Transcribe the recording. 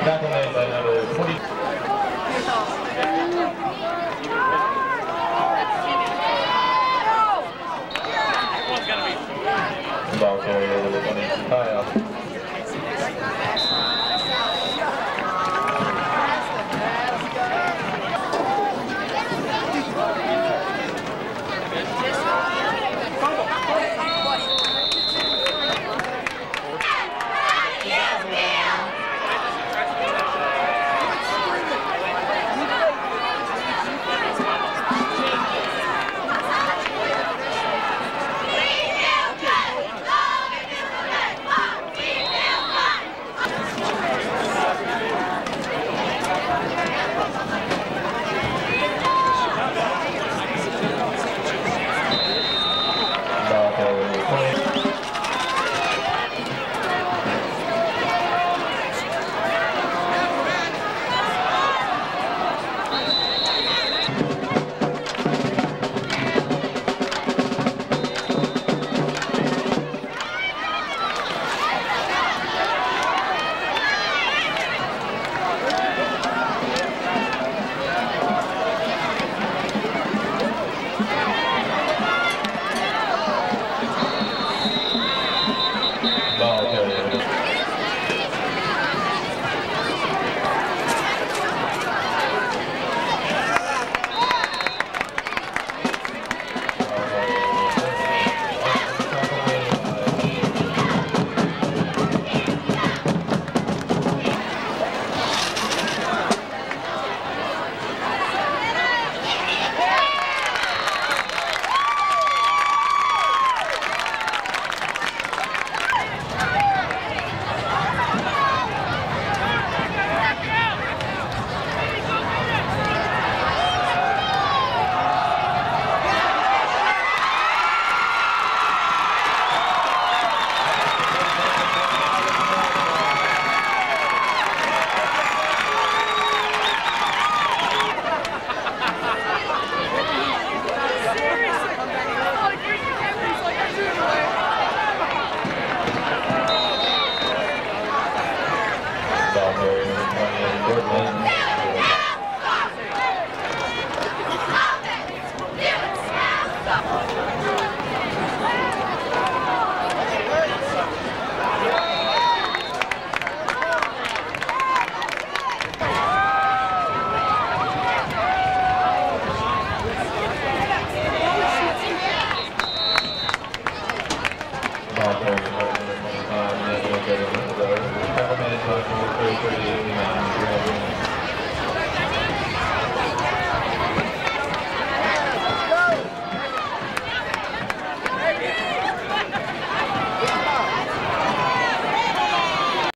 Back on very pretty.